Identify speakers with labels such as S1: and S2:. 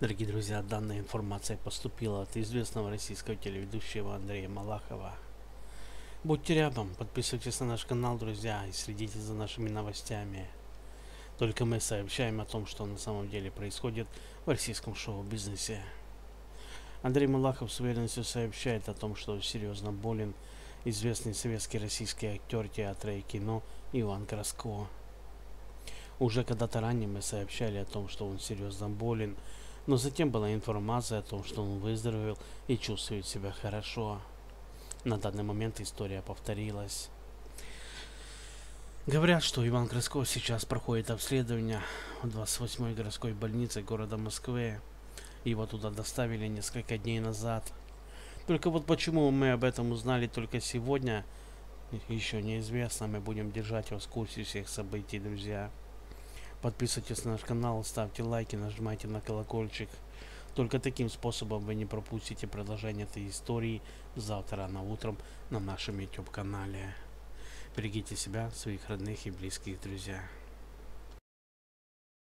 S1: Дорогие друзья, данная информация поступила от известного российского телеведущего Андрея Малахова. Будьте рядом, подписывайтесь на наш канал, друзья, и следите за нашими новостями. Только мы сообщаем о том, что на самом деле происходит в российском шоу-бизнесе. Андрей Малахов с уверенностью сообщает о том, что серьезно болен известный советский российский актер театра и кино Иван Краско. Уже когда-то ранее мы сообщали о том, что он серьезно болен, но затем была информация о том, что он выздоровел и чувствует себя хорошо. На данный момент история повторилась. Говорят, что Иван Красков сейчас проходит обследование в 28-й городской больнице города Москвы. Его туда доставили несколько дней назад. Только вот почему мы об этом узнали только сегодня, еще неизвестно. Мы будем держать вас в курсе всех событий, друзья. Подписывайтесь на наш канал, ставьте лайки, нажимайте на колокольчик. Только таким способом вы не пропустите продолжение этой истории завтра рано утром на нашем YouTube канале. Берегите себя, своих родных и близких друзья.